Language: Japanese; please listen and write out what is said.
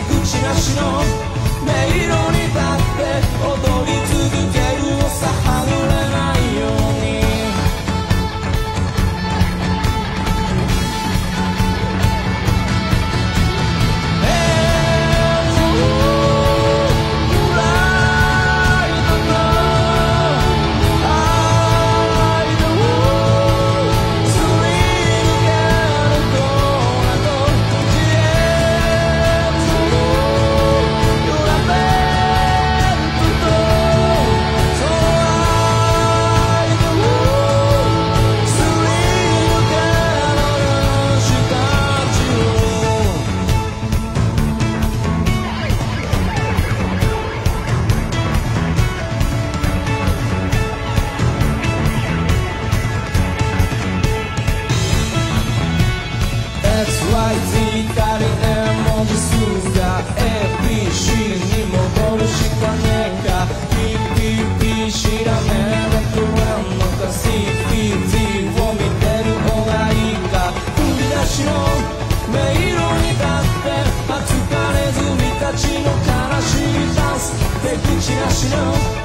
口なしの音色に立って踊り続け you know